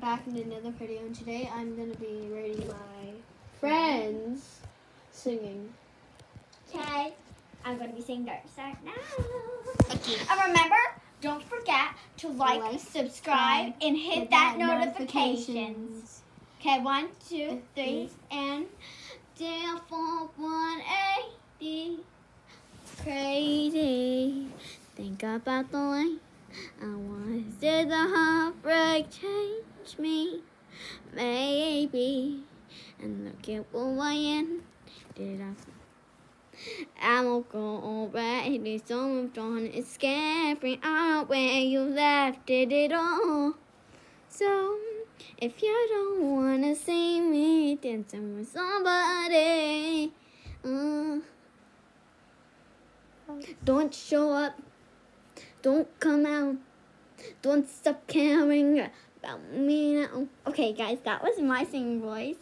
back in another video, and today I'm gonna be rating my friends singing. Okay, I'm going to be singing Dark Side now. Okay. And remember, don't forget to like, Like, subscribe, and hit, that, notifications. Okay, one, two, three, and down for 180. Crazy. Think about the way I was. Did the heartbreak change me? Maybe. And look at what I am. Did I? I'm all go already, so moved on. It's scary out where you left it, it all. So, if you don't wanna see me dancing with somebody, uh, don't show up, don't come out, don't stop caring about me now. Okay, guys, that was my singing voice.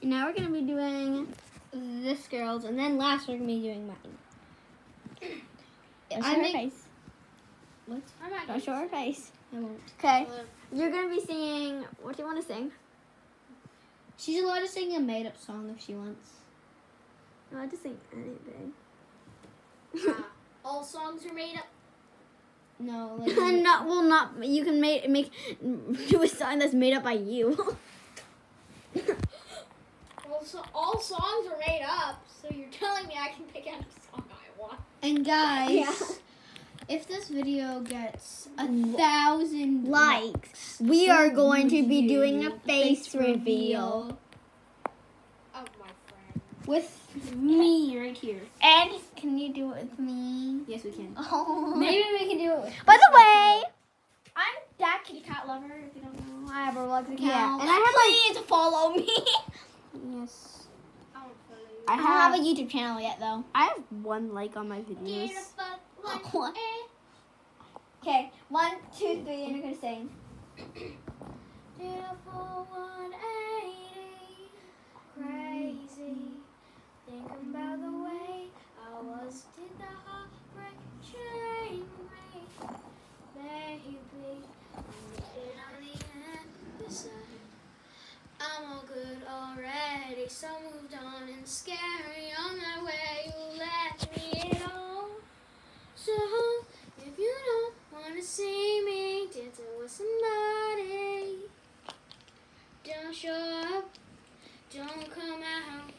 And now we're gonna be doing This girl's, and then last we're gonna be doing mine. Don't I show her make- face. What? Don't show her face. I won't. Okay. Uh, You're gonna be singing. What do you want to sing? She's allowed to sing a made-up song if she wants. I want to sing anything. All songs are made up. No, like not well, not you can make make do a song that's made up by you. Well, so all songs are made up. So you're telling me I can pick any song I want. And guys, Yeah. if this video gets a thousand Likes. We are going to be doing a face reveal. Of my friend. with me right here. And can you do it with me? Yes, we can. Oh. Maybe we can do it. With By the way, I'm that kitty cat lover. If you don't know, I have a Roblox account. Yeah, and I have, like- please follow me. yes. I don't follow. I I don't have a YouTube channel yet, though. I have one like on my videos. Get a fuck like What? Okay, one, two, three, and you're gonna sing. Beautiful 180, crazy. Thinking about the way Was. Did the heartbreak change me? Baby, did on the end decide I'm all good already, so moved on and scary on that way. You left me at all. So if you don't wanna see me dancing with somebody, don't show up, don't come out,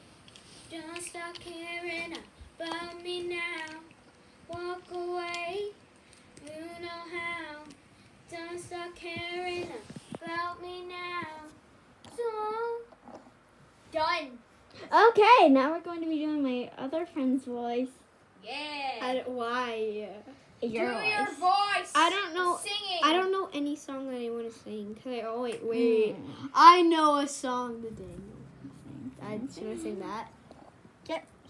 don't stop caring about me now. Walk away, you know how. Don't stop caring about me now. So done. Okay, now we're going to be doing my other friend's voice. Yeah. Why? Do Your your voice. voice. I don't know. Singing. I don't know any song that I want to sing. Cause I, oh wait, wait. Hmm. I know a song that Daniel. I should I sing that?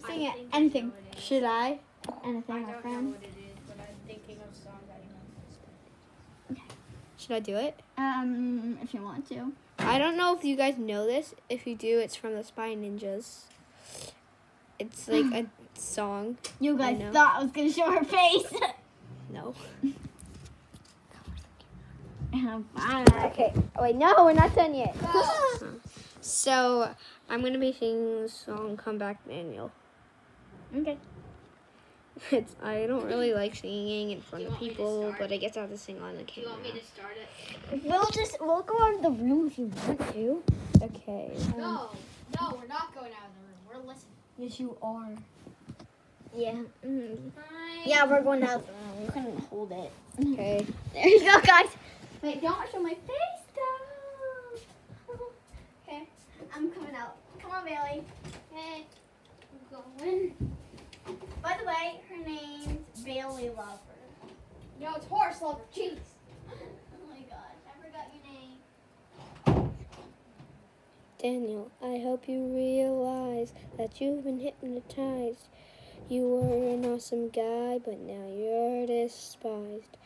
Yep, I sing it. think I Anything. know what it is. Should I? Anything, I my don't know friend. what it is, but I'm thinking of songs I know. Should I do it? Um, if you want to. I don't know if you guys know this. If you do, it's from the Spy Ninjas. It's like a song. You guys know. thought I was gonna show her face. No. Fine. Okay. Oh wait, no, we're not done yet. so I'm gonna be singing the song "Come Back, Daniel." Okay. It's I don't really like singing in front of want me to people, but I guess I have to sing on the Do you want me to start it? We'll just we'll go out of the room if you want to. Okay. No, no, we're not going out of the room. We're listening. Yes, you are. Yeah. mm. Fine. Yeah, we're going out of the room. You couldn't hold it. Okay. There you go, guys. Wait, don't show my face though. okay, I'm coming out. Come on, Bailey. Hey, I'm going. By the way, her name's Bailey Lover. No, it's horse lover. Jeez. Oh my gosh, I forgot your name. Daniel, I hope you realize that you've been hypnotized. You were an awesome guy, but now you're despised.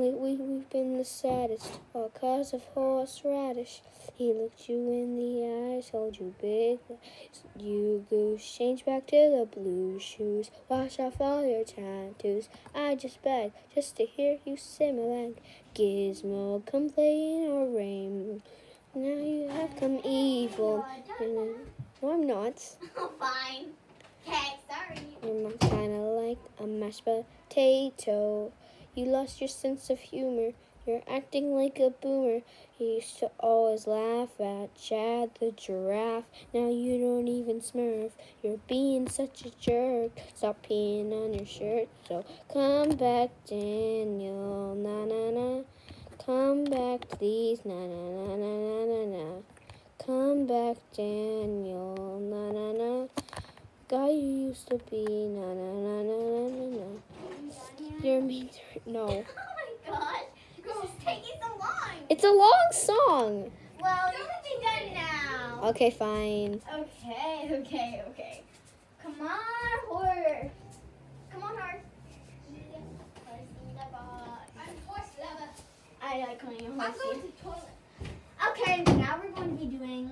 Lately we've been the saddest, all cause of horseradish. He looked you in the eyes, told you big. You goose, change back to the blue shoes. Wash off all your tattoos. I just beg, just to hear you say my leg. Gizmo, come play in our rain. Now you have come evil. Uh, no, I'm not. Oh, fine. Okay, sorry. You're kinda like a mashed potato. You lost your sense of humor. You're acting like a boomer. You used to always laugh at Chad the giraffe. Now you don't even smurf. You're being such a jerk. Stop peeing on your shirt. So come back, Daniel. Na na na. Come back, please. Na na na na na na na. Come back, Daniel. Na na na. Guy you used to be. Na na na na na na na. You're mean to No. Oh my gosh. This is taking so long. It's a long song. Well, you can be done now. Okay, fine. Okay, okay, okay. Come on, horse. Come on, horse. I'm horse lover. I like calling you I'm going to toilet. Okay, now we're going to be doing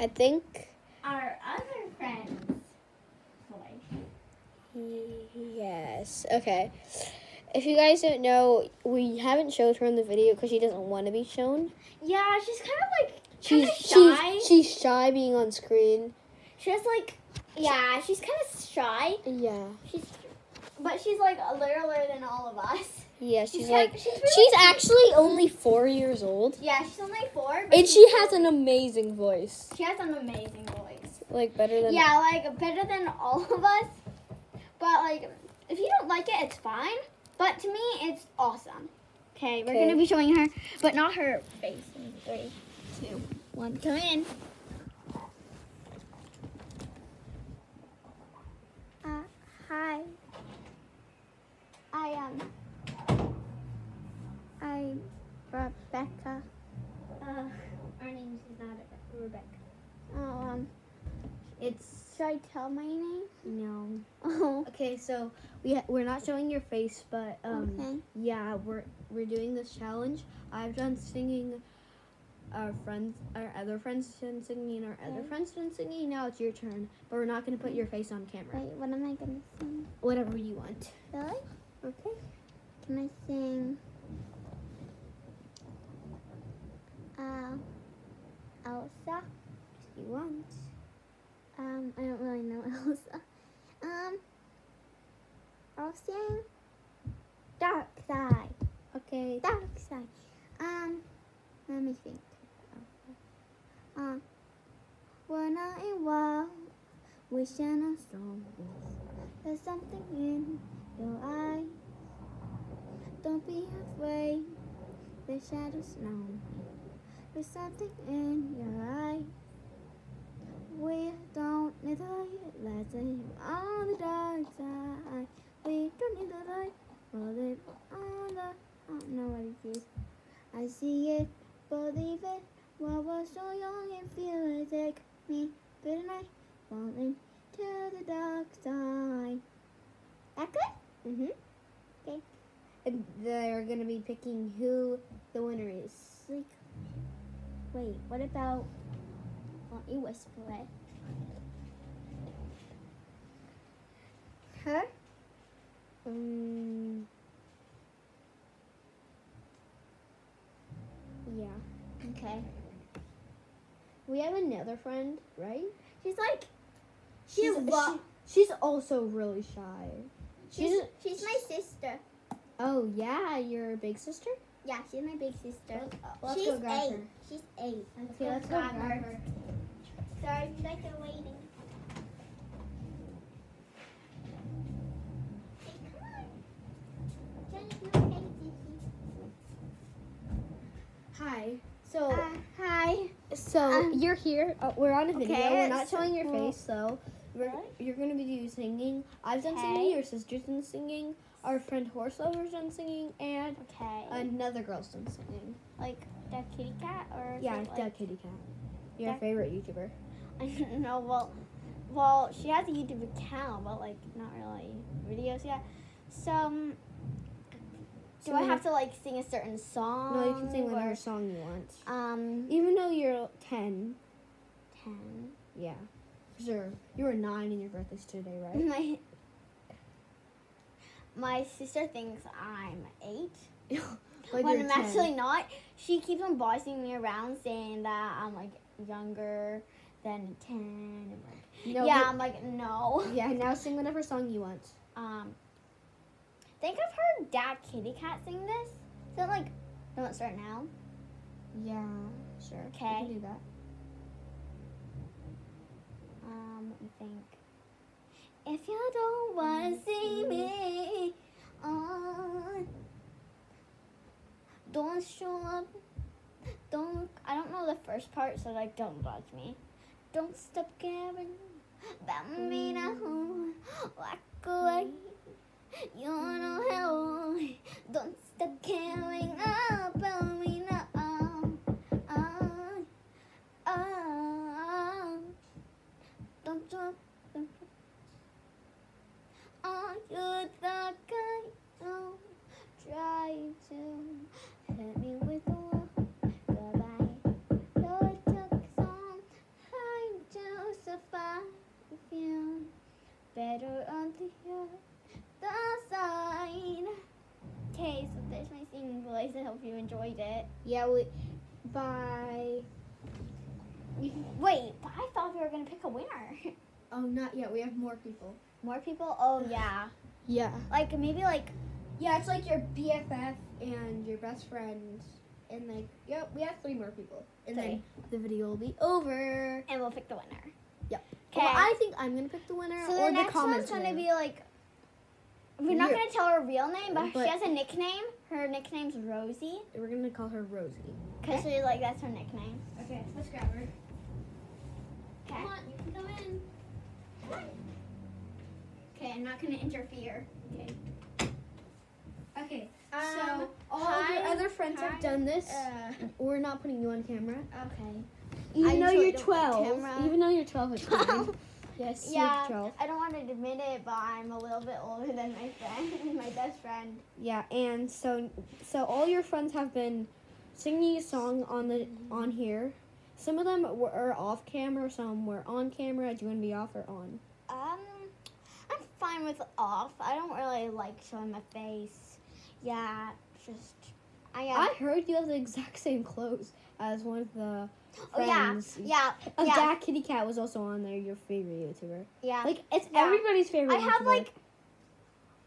I think. our other friends. Yes. Okay. If you guys don't know, we haven't showed her in the video because she doesn't want to be shown. Yeah, she's kind of like She's shy. she's she's shy being on screen. She has like, yeah, she's kind of shy. Yeah. She's, but she's like a littler than all of us. Yeah. She's She's like she's really she's actually only four years old, Yeah, she's only four. And she has an amazing voice. she has an amazing voice. Like better than Yeah, like better than all of us. But like, if you don't like it, it's fine. But to me, it's awesome. Okay, we're gonna be showing her, but not her face. In three, two, one, come in. Uh, hi. I um. I'm Rebecca. Uh, our name is not Rebecca. Oh, um. It's Should I tell my name? Okay, so we ha- we're not showing your face, but um, Okay. yeah, we're we're doing this challenge. I've done singing. Our friends, our other friends done singing. Our other Okay. friends done singing. Now it's your turn, but we're not gonna put your face on camera. Wait, what am I gonna sing? Whatever you want. Really? Okay. Can I sing? Uh, Elsa. If You want? Um, I don't really know Elsa. Dark Side. Okay. Dark Side. Um, let me think. Um, when I walk, wishing on strawberries, there's something in your eyes. Don't be afraid, the shadows know. There's something in your eyes. We don't need light, let's live on the dark side. Need the light, we'll on the. I don't know what it is. I see it, believe it. while What was so young and feel it take me through the night, falling to the dark side. That good? Mhm. Okay. And they're gonna be picking who the winner is. Like, wait, what about? Why don't you whisper it? Her? Um. Yeah. Okay. We have another friend, right? She's like, She's she's she- she's also really shy. she's, she's- she's my sister. Oh yeah, your big sister. Yeah, she's my big sister. Let's she's go grab eight. her. She's eight. Okay, let's go grab her. Sorry, you guys are waiting. Hey, come on. Jenny, no crazy. Hi. So Uh, hi. so um, you're here. Uh, we're on a video. okay, we're not so- showing your face, so we're, you're gonna be doing singing. I've done Okay. singing. Your sister's done singing. Our friend Horse Lover's done singing, and Okay. another girl's done singing. like the kitty cat or Yeah, it, like, Kitty Cat. Your favorite YouTuber. I don't know. Well, well, she has a YouTube account, but like not really videos yet. So, um, Do I have to like sing a certain song? No, you can sing or- whatever song you want. Um, Even though you're ten. Ten. yeah, sure. You were nine and your birthday's today, right? My my sister thinks I'm eight, like when I'm 10. actually not. She keeps on bossing me around, saying that I'm like younger than ten. And like, No, yeah, I'm like no. yeah. Now sing whatever song you want. Um, think I've heard Dad Kitty Cat sing this. Is it like don't start now? Yeah, sure. Okay. can do that. Um, let me think. If you don't wanna see me, on, don't show up. Don't. I don't know the first part, so like, don't judge me. Don't stop caring about me now. Walk away. You know how. I Don't stop caring about me now. Ah, ah. Don't drop. Are you the kind who try to hit me with a? Better on the other side. Okay, so there's my singing voice. I hope you enjoyed it. Yeah, we by. You can, Wait, but I thought we were gonna pick a winner. oh, not yet. We have more people. More people? Oh yeah. Yeah. Like maybe like Yeah, it's like your BFF and your best friend, and like, yep, we have three more people, and then the video will be over. and we'll pick the winner. Yep. Okay. Well, I think I'm gonna pick the winner, so or the the next comments. one's gonna be like. We're not gonna tell her real name, but, But- she has a nickname. Her nickname's Rosie, We're gonna call her Rosie. cause she's like that's her nickname. Okay, let's grab her. Okay. Come on, you can come in. Okay, I'm not gonna interfere. Okay, Um, so all hi, your other friends hi, have done this. Uh, We're not putting you on camera. okay. Even I though you're 12. Even though you're 12, it's fine. 12. Yes, Yeah, you're 12. I don't want to admit it, but I'm a little bit older than my friend, my best friend. Yeah, and so so all your friends have been singing a song on the on here. Some of them were off camera, some were on camera. Do you want to be off or on? Um, I'm fine with off. I don't really like showing my face. Yeah, just I. Uh, I heard you have the exact same clothes as one of the oh yeah, friends. yeah, Uh, yeah, Kitty Cat was also on there, your favorite YouTuber. yeah. Like it's Yeah. everybody's favorite I have YouTuber. like.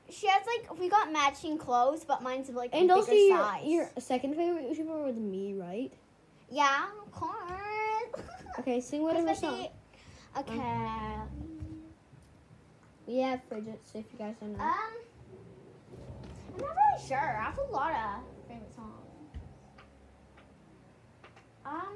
She has like we got matching clothes, but mine's like a and bigger also your, size. your second favorite YouTuber was me, right? yeah, of course. Okay, sing whatever song. Okay. We have Frigid, so if you guys don't know. Um, I'm not really sure. I have a lot of favorite songs. Um.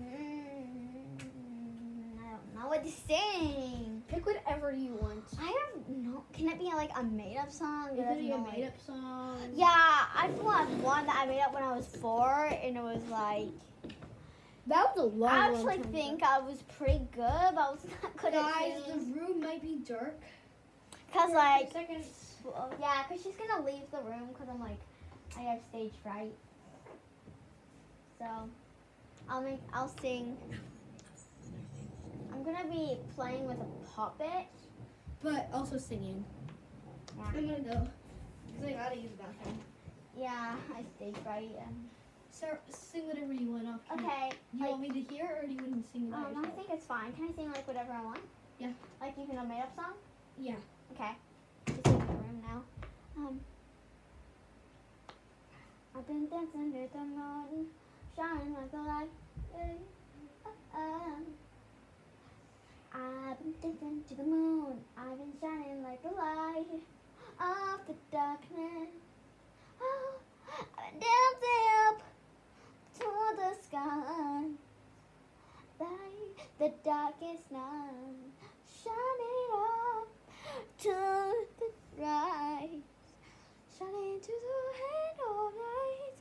mm, I don't know what to sing. Pick whatever you want. I have no. Can it be like a made up song? it could be a like- made up song. Yeah, I have one that I made up when I was four, and it was like. That was a long, I long actually time think ago. I was pretty good, but I was not good Guys, at the room might be dark. Cause like, well, yeah, cause she's gonna leave the room because I'm like, I have stage fright. So, I'll make, I'll sing. I'm gonna be playing with a puppet. but also singing. Yeah, I'm gonna go. Because I gotta use the bathroom. yeah I have stage fright. Um, So, sing whatever you want off. okay, Do you like- want me to hear or do you want to sing um, I think it's fine. Can I sing like whatever I want? Yeah. Like even a made up song? Yeah. Okay. Just in the room now. Um. I've been dancing with the moon, shining like a light. eh, uh, uh. I've been dancing to the moon. I've been shining like the light of the darkness. Oh, I've been dancing up to the sky. Like the darkest night, shining up to the rise, shining to the head of light,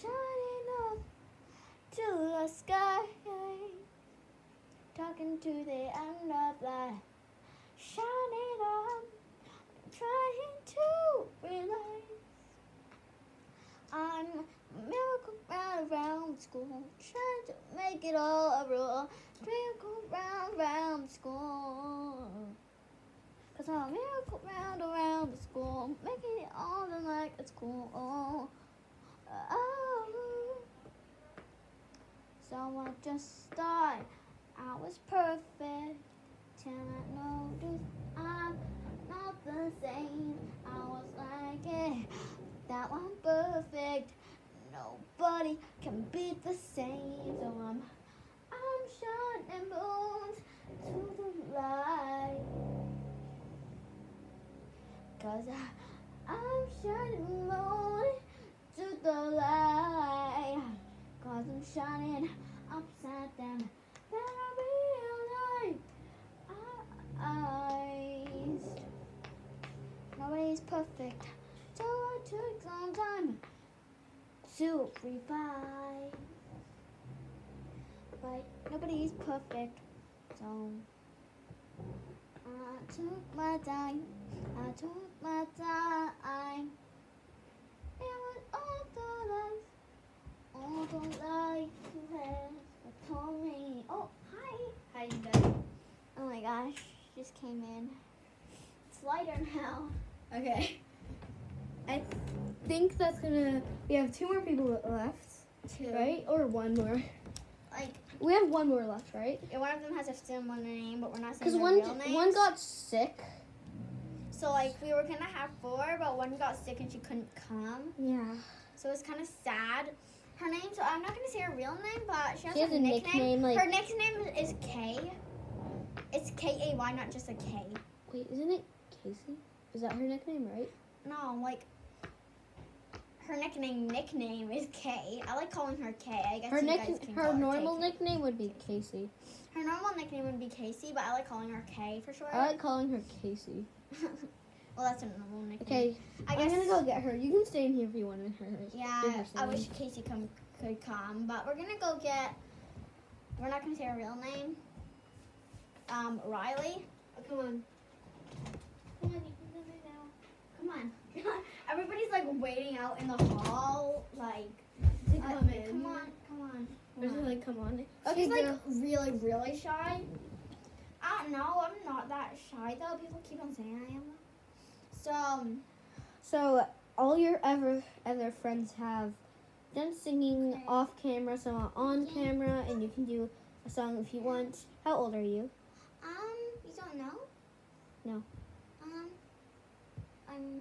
shining up to the sky, talking to the end of shine it on. Trying to realize I'm a miracle round around school, trying to make it all a rule. Miracle round round the school. Cause I'm a miracle round around the school, making it all look like it's cool. Oh, oh. So I just thought I was perfect till I noticed I'm not the same. I was like, yeah, that one perfect. Nobody can be the same. So I'm, I'm shining moons to the light. Cause I, I'm shining moon to the light. Cause I'm shining upside down. Nobody's perfect. So I took some time to revive. But nobody's perfect. So I took my time. I took my time. It was all the lies. All the lies you had told me. Oh, hi. How you doing? Oh my gosh, just came in. It's lighter now. Okay. I think that's gonna. We have two more people left, Two. right? Or one more. Like, We have one more left, right? yeah, one of them has a similar name, but we're not saying Because one one got sick. So like we were gonna have four, but one got sick and she couldn't come. Yeah. So it's kind of sad. Her name, so I'm not gonna say her real name, but she has, She has a, a nickname. nickname, like- Her nickname is K. It's K A Y, not just a K. Wait, isn't it Casey? Is that her nickname, right? No, like her nickname nickname is K. I like calling her K. I guess Her you guys can her normal nickname would be Casey. Her normal nickname would be Casey, but I like calling her K for short. I like calling her Casey. well, that's a normal nickname. Okay, I I'm gonna go get her. You can stay in here if you want to. Her. Yeah, give her I wish. Casey come could come, but we're gonna go get. We're not gonna say her real name. Um, Riley. Oh, come on. Come on, you can do it now. Come on. Everybody's like waiting out in the hall, like. To uh, come in. Come on, come on. Come is it on. like, come on. She's like girl. really, really shy. I don't know. I'm not that shy though. People keep on saying I am. So um, So all your ever other friends have them singing Okay. off camera, some on Yeah. camera, and you can do a song if you want. How old are you? um, you don't know? No. Um, I'm.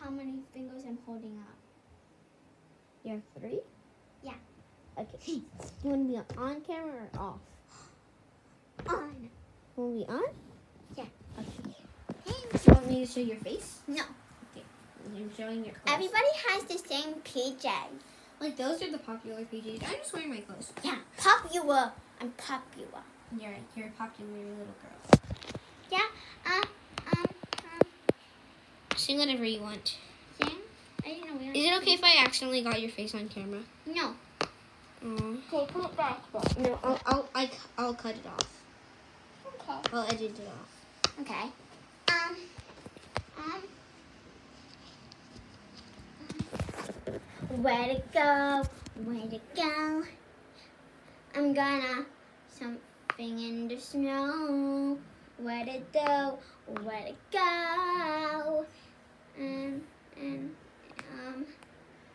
How many fingers I'm holding up? You're three. Yeah. Okay. you want to be on camera or off? On. Want to be on? Yeah. Okay. Do you want me to show your face? No. Okay. You're showing your clothes. Everybody has the same PJ. Like those are the popular PJs. I'm just wearing my clothes. Yeah, popular. I'm popular. You're you're a popular little girl. Yeah. Um. Um. Um. Sing whatever you want. Sing. I didn't know we. Is it okay if I accidentally got your face on camera? No. Mm. Okay, put it back. No, I'll I'll I, I'll cut it off. Okay. I'll edit it off. Okay. Um. Um. Where to go? Where to go? I'm gonna something in the snow. Where to go? Where to go? And and um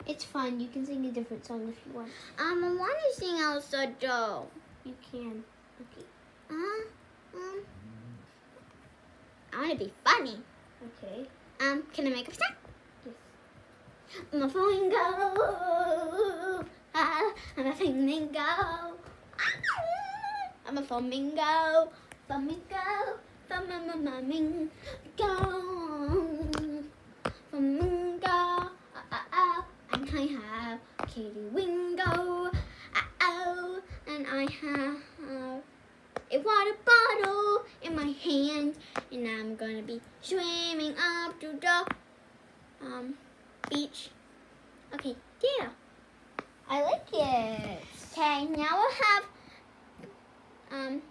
It's fine. You can sing a different song if you want. um I want to sing also though. You can. Okay. Uh, um. I want to be funny. Okay. Um, can I make a sound? Yes. I'm a flamingo. Ah, I'm a flamingo. Ah, I'm a flamingo. Flamingo. Flamingo. Flamingo. Ah. And I have Katie Wingo. Ah, oh. And I have a water bottle beach. Okay, yeah. I like it. Okay, now we'll have um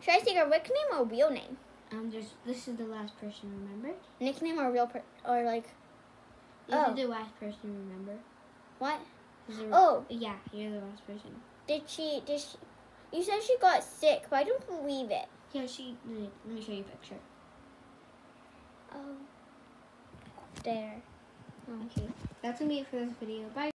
Should I say a nickname or real name? Um, there's this is the last person. Remember? Nickname or real per- or like This Oh. is the last person. Remember? what? This is the- Oh, yeah, you're the last person. did she? Did she? You said she got sick, but I don't believe it. Yeah, she. Let me show you a picture. Oh, there. Okay, that's gonna be it for this video. Bye.